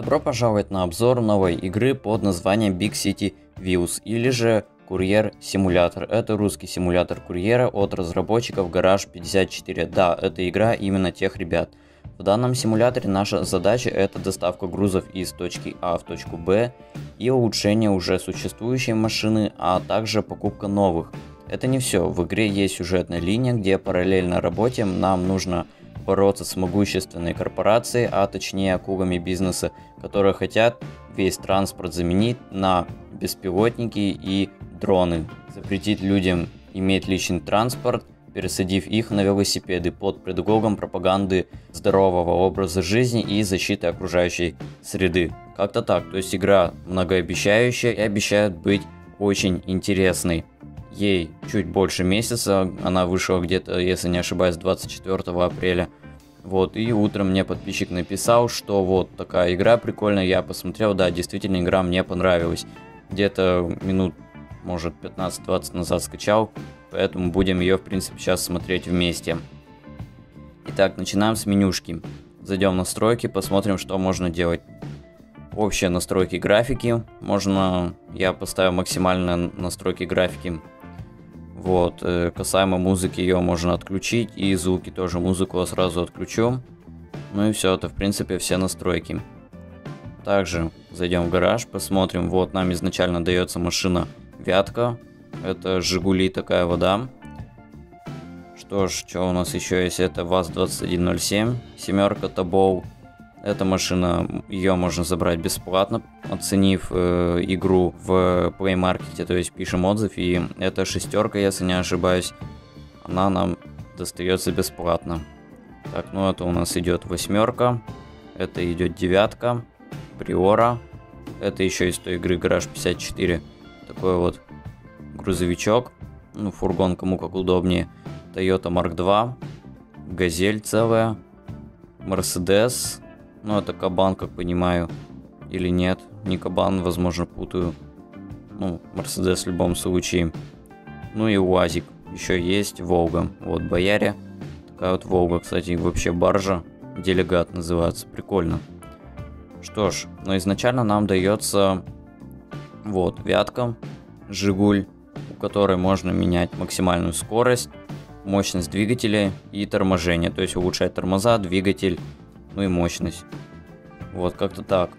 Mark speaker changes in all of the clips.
Speaker 1: Добро пожаловать на обзор новой игры под названием Big City Views или же Курьер Симулятор. Это русский симулятор курьера от разработчиков Garage 54. Да, это игра именно тех ребят. В данном симуляторе наша задача это доставка грузов из точки А в точку Б и улучшение уже существующей машины, а также покупка новых. Это не все. В игре есть сюжетная линия, где параллельно работе нам нужно бороться с могущественной корпорацией, а точнее акулами бизнеса, которые хотят весь транспорт заменить на беспилотники и дроны. Запретить людям иметь личный транспорт, пересадив их на велосипеды под предлогом пропаганды здорового образа жизни и защиты окружающей среды. Как-то так, то есть игра многообещающая и обещает быть очень интересной. Ей чуть больше месяца, она вышла где-то, если не ошибаюсь, 24 апреля. Вот, и утром мне подписчик написал, что вот такая игра прикольная, я посмотрел, да, действительно игра мне понравилась. Где-то минут, может, 15-20 назад скачал, поэтому будем ее, в принципе, сейчас смотреть вместе. Итак, начинаем с менюшки. Зайдем в настройки, посмотрим, что можно делать. Общие настройки графики. Можно, я поставил максимальные настройки графики вот, э, касаемо музыки ее можно отключить, и звуки тоже музыку сразу отключу. Ну и все, это в принципе все настройки. Также зайдем в гараж, посмотрим, вот нам изначально дается машина Вятка, это Жигули такая вода. Что ж, что у нас еще есть, это ВАЗ-2107, семерка Табоу, эта машина, ее можно забрать бесплатно, оценив э, игру в Play Market, то есть пишем отзыв, и эта шестерка, если не ошибаюсь, она нам достается бесплатно. Так, ну это у нас идет восьмерка, это идет девятка, Приора, это еще из той игры Garage 54, такой вот грузовичок, ну фургон кому как удобнее, Toyota Mark 2, Газель целая, Mercedes, ну, это кабан, как понимаю. Или нет. Не кабан, возможно, путаю. Ну, Мерседес в любом случае. Ну и УАЗик. Еще есть Волга. Вот Бояре. Такая вот Волга, кстати, вообще баржа. Делегат называется. Прикольно. Что ж, но изначально нам дается вот Вятка, Жигуль, у которой можно менять максимальную скорость, мощность двигателя и торможение, то есть улучшать тормоза, двигатель ну и мощность. Вот как-то так.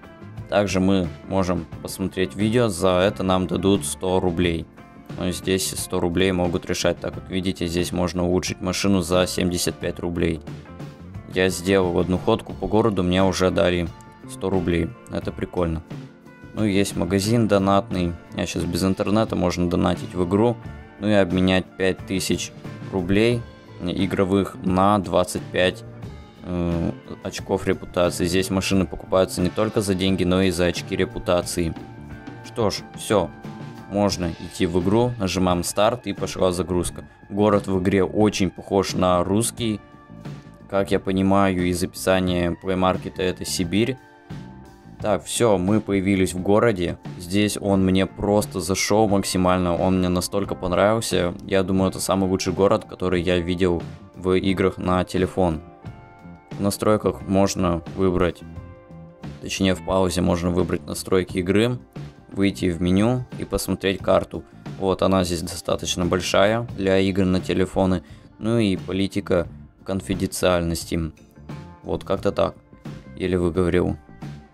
Speaker 1: Также мы можем посмотреть видео, за это нам дадут 100 рублей. Но здесь 100 рублей могут решать, так как видите, здесь можно улучшить машину за 75 рублей. Я сделал одну ходку по городу, мне уже дали 100 рублей. Это прикольно. Ну и есть магазин донатный. Я сейчас без интернета, можно донатить в игру. Ну и обменять 5000 рублей игровых на 25 э, очков репутации. Здесь машины покупаются не только за деньги, но и за очки репутации. Что ж, все. Можно идти в игру, нажимаем старт и пошла загрузка. Город в игре очень похож на русский. Как я понимаю из описания Play Market это Сибирь. Так, все, мы появились в городе. Здесь он мне просто зашел максимально. Он мне настолько понравился. Я думаю, это самый лучший город, который я видел в играх на телефон. Настройках можно выбрать, точнее в паузе можно выбрать настройки игры, выйти в меню и посмотреть карту. Вот она здесь достаточно большая для игр на телефоны. Ну и политика конфиденциальности. Вот как-то так. Или выговорил.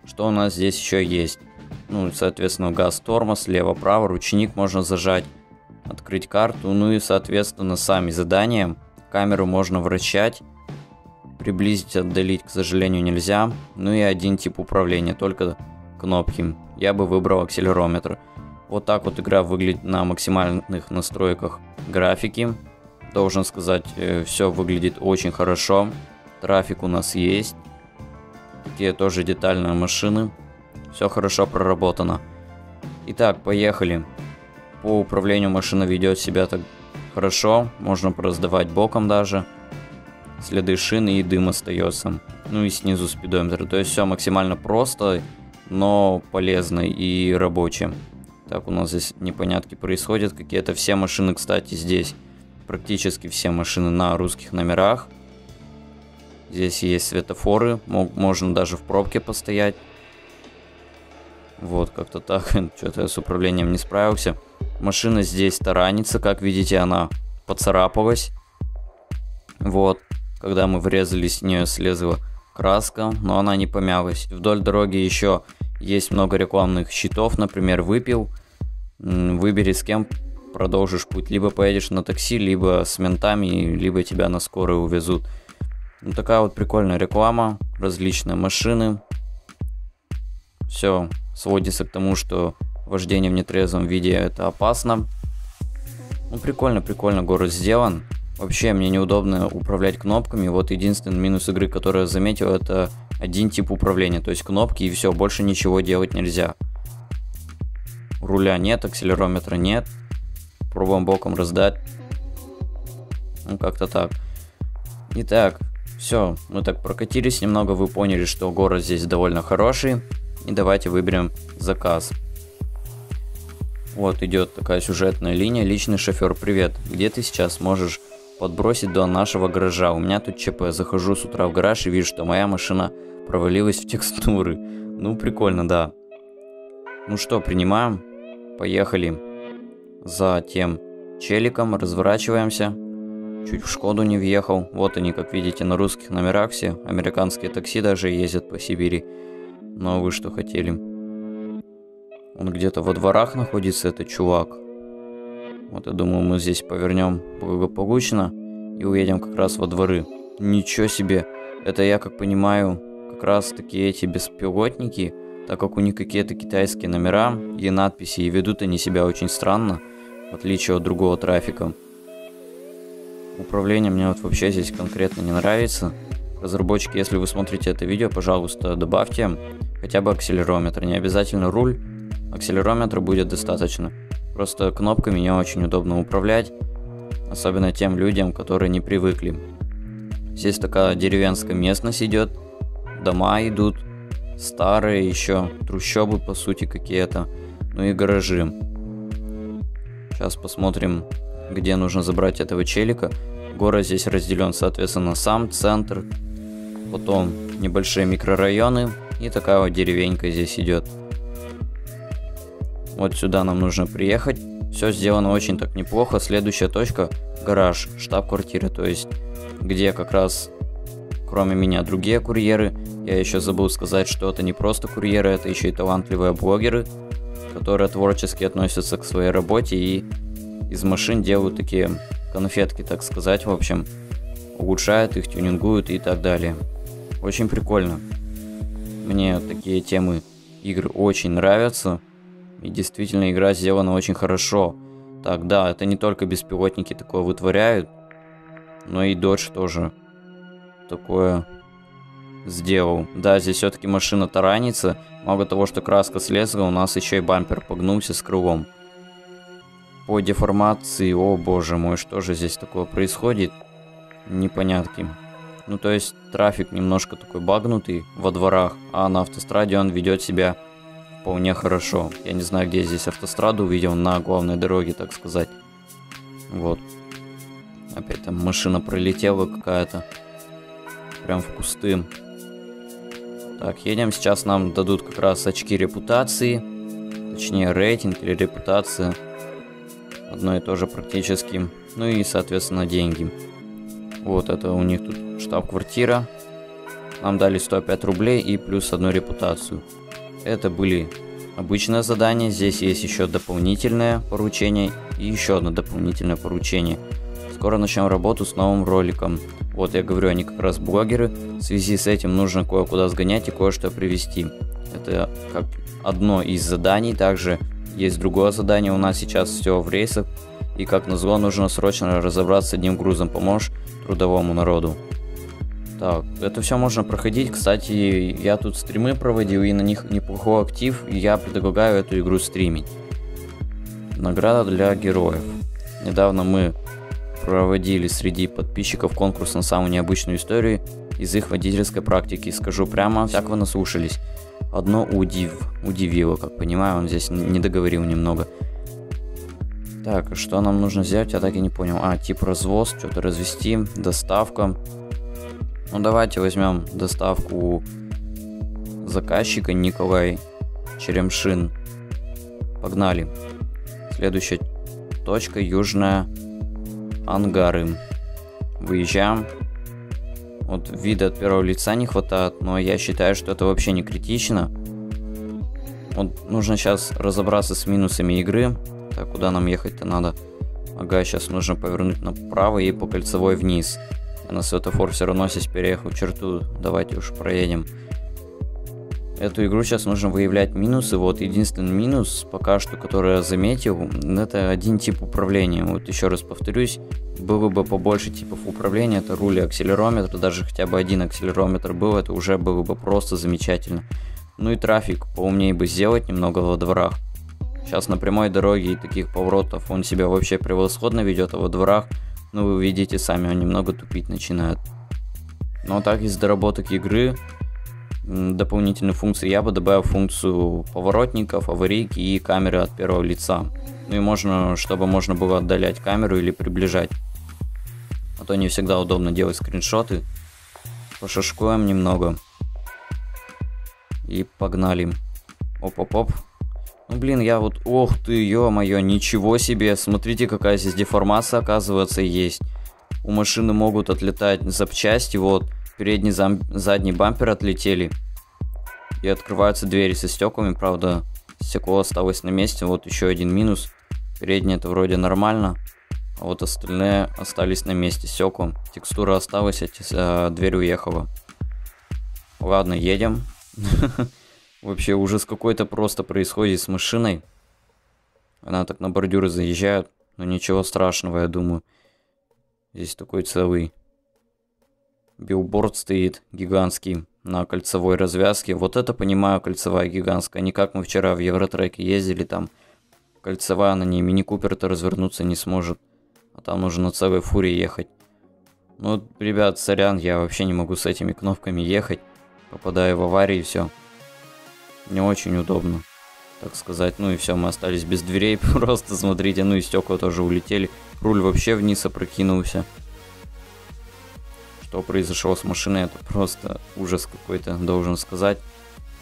Speaker 1: Что у нас здесь еще есть? Ну, соответственно, газ, тормоз, слева-право, ручник можно зажать, открыть карту. Ну и, соответственно, сами задания. Камеру можно вращать Приблизить, отдалить, к сожалению, нельзя. Ну и один тип управления, только кнопки. Я бы выбрал акселерометр. Вот так вот игра выглядит на максимальных настройках графики. Должен сказать, э, все выглядит очень хорошо. Трафик у нас есть. Такие тоже детальные машины. Все хорошо проработано. Итак, поехали. По управлению машина ведет себя так хорошо. Можно пораздавать боком даже следы шины и дым остается. Ну и снизу спидометр. То есть все максимально просто, но полезно и рабочее. Так, у нас здесь непонятки происходят. Какие-то все машины, кстати, здесь. Практически все машины на русских номерах. Здесь есть светофоры. Можно даже в пробке постоять. Вот, как-то так. Что-то я с управлением не справился. Машина здесь таранится, как видите, она поцарапалась. Вот, когда мы врезались, с нее слезла краска, но она не помялась. Вдоль дороги еще есть много рекламных щитов, например, выпил. Выбери с кем продолжишь путь. Либо поедешь на такси, либо с ментами, либо тебя на скорую увезут. Ну, такая вот прикольная реклама, различные машины. Все сводится к тому, что вождение в нетрезвом виде это опасно. Ну, прикольно, прикольно город сделан. Вообще, мне неудобно управлять кнопками. Вот единственный минус игры, который я заметил, это один тип управления. То есть кнопки и все, больше ничего делать нельзя. Руля нет, акселерометра нет. Пробуем боком раздать. Ну, как-то так. Итак, все, мы так прокатились немного, вы поняли, что город здесь довольно хороший. И давайте выберем заказ. Вот идет такая сюжетная линия. Личный шофер, привет. Где ты сейчас можешь подбросить до нашего гаража? У меня тут ЧП. Захожу с утра в гараж и вижу, что моя машина провалилась в текстуры. Ну, прикольно, да. Ну что, принимаем. Поехали. За тем челиком разворачиваемся. Чуть в Шкоду не въехал. Вот они, как видите, на русских номерах все. Американские такси даже ездят по Сибири. Но вы что хотели? Он где-то во дворах находится, этот чувак. Вот я думаю, мы здесь повернем благополучно и уедем как раз во дворы. Ничего себе! Это я, как понимаю, как раз таки эти беспилотники, так как у них какие-то китайские номера и надписи, и ведут они себя очень странно, в отличие от другого трафика. Управление мне вот вообще здесь конкретно не нравится. Разработчики, если вы смотрите это видео, пожалуйста, добавьте хотя бы акселерометр. Не обязательно руль, акселерометра будет достаточно. Просто кнопками не очень удобно управлять, особенно тем людям, которые не привыкли. Здесь такая деревенская местность идет, дома идут, старые еще, трущобы по сути какие-то, ну и гаражи. Сейчас посмотрим, где нужно забрать этого челика. Город здесь разделен, соответственно, сам центр, потом небольшие микрорайоны и такая вот деревенька здесь идет. Вот сюда нам нужно приехать. Все сделано очень так неплохо. Следующая точка гараж, штаб-квартира, то есть где как раз кроме меня другие курьеры. Я еще забыл сказать, что это не просто курьеры, это еще и талантливые блогеры, которые творчески относятся к своей работе и из машин делают такие конфетки, так сказать, в общем, улучшают их, тюнингуют и так далее. Очень прикольно. Мне такие темы игр очень нравятся. И действительно игра сделана очень хорошо. Так, да, это не только беспилотники такое вытворяют, но и Dodge тоже такое сделал. Да, здесь все-таки машина таранится. Мало того, что краска слезла, у нас еще и бампер погнулся с крылом. По деформации, о боже мой, что же здесь такое происходит? Непонятки. Ну, то есть, трафик немножко такой багнутый во дворах, а на автостраде он ведет себя вполне хорошо. Я не знаю, где здесь автостраду увидел, на главной дороге, так сказать. Вот. Опять там машина пролетела какая-то. Прям в кусты. Так, едем. Сейчас нам дадут как раз очки репутации. Точнее, рейтинг или репутация. Одно и то же практически. Ну и, соответственно, деньги. Вот это у них тут штаб-квартира. Нам дали 105 рублей и плюс одну репутацию. Это были обычные задания. Здесь есть еще дополнительное поручение и еще одно дополнительное поручение. Скоро начнем работу с новым роликом. Вот я говорю, они как раз блогеры. В связи с этим нужно кое-куда сгонять и кое-что привезти. Это как одно из заданий. Также есть другое задание. У нас сейчас все в рейсах. И как назло, нужно срочно разобраться с одним грузом. Поможешь трудовому народу. Так, это все можно проходить. Кстати, я тут стримы проводил, и на них неплохой актив. И я предлагаю эту игру стримить. Награда для героев. Недавно мы проводили среди подписчиков конкурс на самую необычную историю из их водительской практики. Скажу прямо, всяк вы наслушались. Одно удив, удивило, как понимаю, он здесь не договорил немного. Так, что нам нужно сделать, я так и не понял. А, тип развоз, что-то развести, доставка. Ну давайте возьмем доставку заказчика Николай. Черемшин. Погнали. Следующая точка южная Ангары. Выезжаем. Вот вида от первого лица не хватает, но я считаю, что это вообще не критично. Вот нужно сейчас разобраться с минусами игры. Так, куда нам ехать-то надо? Ага, сейчас нужно повернуть направо и по кольцевой вниз. Я на светофор все равно здесь переехал черту. Давайте уж проедем. Эту игру сейчас нужно выявлять минусы. Вот единственный минус, пока что, который я заметил, это один тип управления. Вот еще раз повторюсь, было бы побольше типов управления. Это руль и акселерометр. Даже хотя бы один акселерометр был, это уже было бы просто замечательно. Ну и трафик поумнее бы сделать немного во дворах. Сейчас на прямой дороге и таких поворотов он себя вообще превосходно ведет, а во дворах, ну вы видите сами, он немного тупить начинает. Но так из доработок игры, дополнительную функцию я бы добавил функцию поворотников, аварийки и камеры от первого лица. Ну и можно, чтобы можно было отдалять камеру или приближать. А то не всегда удобно делать скриншоты. Пошашкуем немного. И погнали. Оп-оп-оп. Ну блин, я вот... Ох ты, ё-моё, ничего себе. Смотрите, какая здесь деформация, оказывается, есть. У машины могут отлетать запчасти, вот. Передний, зам... задний бампер отлетели. И открываются двери со стеклами, правда, стекло осталось на месте. Вот еще один минус. Передний это вроде нормально. А вот остальные остались на месте стеклом. Текстура осталась, а дверь уехала. Ладно, едем. Вообще ужас какой-то просто происходит с машиной. Она так на бордюры заезжает. Но ничего страшного, я думаю. Здесь такой целый билборд стоит гигантский на кольцевой развязке. Вот это, понимаю, кольцевая гигантская. Не как мы вчера в Евротреке ездили, там кольцевая на ней. Мини-купер-то развернуться не сможет. А там нужно на целой фуре ехать. Ну, ребят, сорян, я вообще не могу с этими кнопками ехать. Попадаю в аварии и все не очень удобно, так сказать. Ну и все, мы остались без дверей, просто смотрите, ну и стекла тоже улетели. Руль вообще вниз опрокинулся. Что произошло с машиной, это просто ужас какой-то, должен сказать.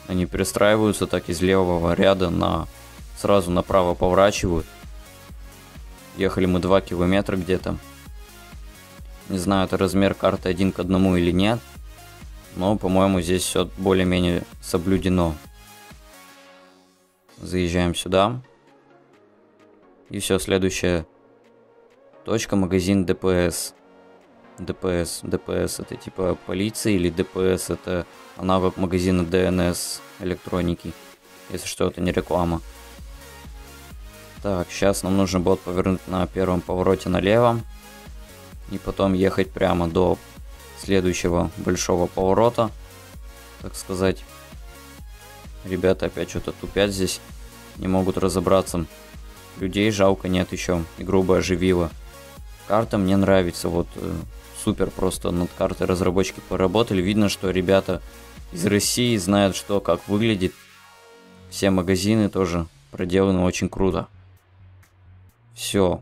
Speaker 1: Они перестраиваются так из левого ряда на сразу направо поворачивают. Ехали мы 2 километра где-то. Не знаю, это размер карты один к одному или нет. Но, по-моему, здесь все более-менее соблюдено. Заезжаем сюда. И все, следующая точка, магазин ДПС. ДПС, ДПС это типа полиция или ДПС это аналог магазина DNS электроники. Если что, это не реклама. Так, сейчас нам нужно будет повернуть на первом повороте налево. И потом ехать прямо до следующего большого поворота. Так сказать. Ребята опять что-то тупят здесь. Не могут разобраться. Людей жалко нет еще. Игру бы оживила. Карта мне нравится. Вот э, супер просто над картой разработчики поработали. Видно, что ребята из России знают, что как выглядит. Все магазины тоже проделаны очень круто. Все.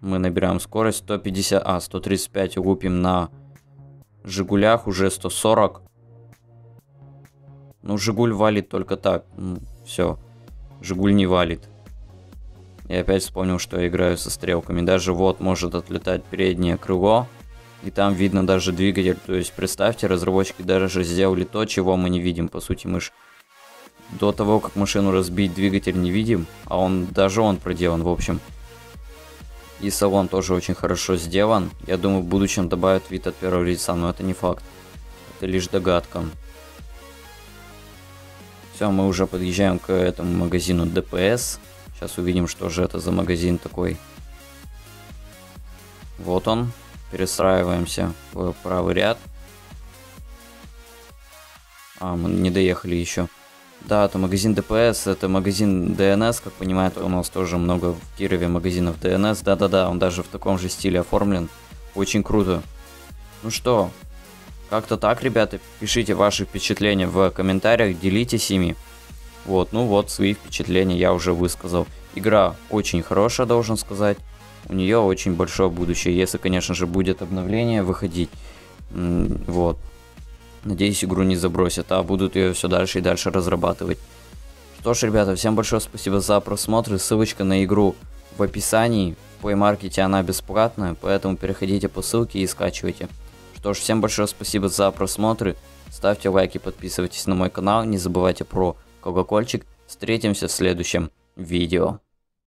Speaker 1: Мы набираем скорость 150, а 135 лупим на Жигулях, уже 140. Ну, Жигуль валит только так. Все. Жигуль не валит. Я опять вспомнил, что я играю со стрелками. Даже вот может отлетать переднее крыло. И там видно даже двигатель. То есть представьте, разработчики даже сделали то, чего мы не видим. По сути, мы ж до того, как машину разбить, двигатель не видим. А он даже он проделан, в общем. И салон тоже очень хорошо сделан. Я думаю, в будущем добавят вид от первого лица, но это не факт. Это лишь догадка. Все, мы уже подъезжаем к этому магазину ДПС. Сейчас увидим, что же это за магазин такой. Вот он. Перестраиваемся в правый ряд. А, мы не доехали еще. Да, это магазин ДПС, это магазин DNS, как понимаете, у нас тоже много в Кирове магазинов DNS. Да-да-да, он даже в таком же стиле оформлен. Очень круто. Ну что, как-то так, ребята. Пишите ваши впечатления в комментариях, делитесь ими. Вот, ну вот, свои впечатления я уже высказал. Игра очень хорошая, должен сказать. У нее очень большое будущее, если, конечно же, будет обновление выходить. Вот. Надеюсь, игру не забросят, а будут ее все дальше и дальше разрабатывать. Что ж, ребята, всем большое спасибо за просмотр. Ссылочка на игру в описании. В PlayMarket она бесплатная, поэтому переходите по ссылке и скачивайте. Что ж, всем большое спасибо за просмотры. Ставьте лайки, подписывайтесь на мой канал. Не забывайте про колокольчик. Встретимся в следующем видео.